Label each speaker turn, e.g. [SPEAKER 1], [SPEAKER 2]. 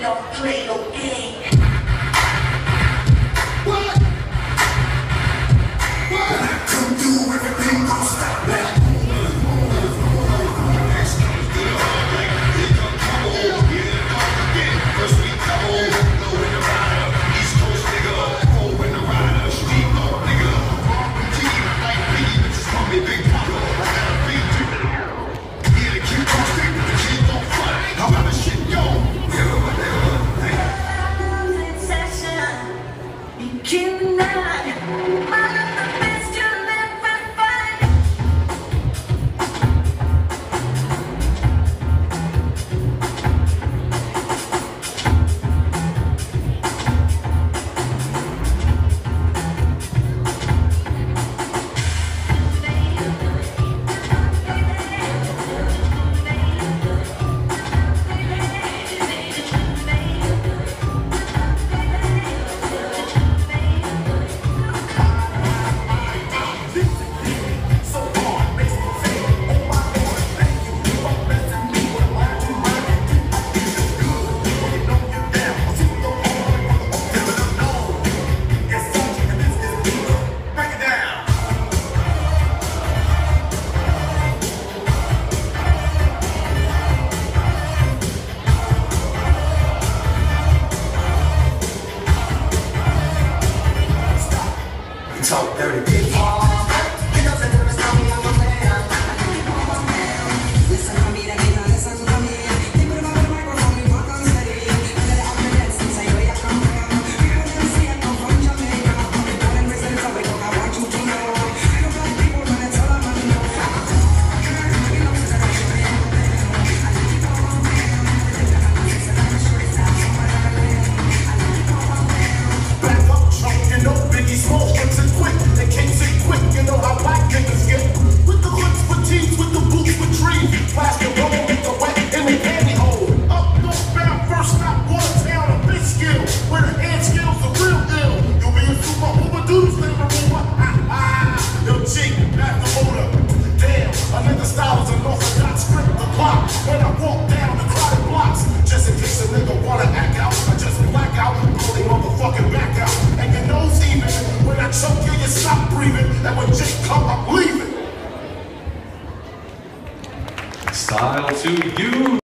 [SPEAKER 1] don't play no games. style to you.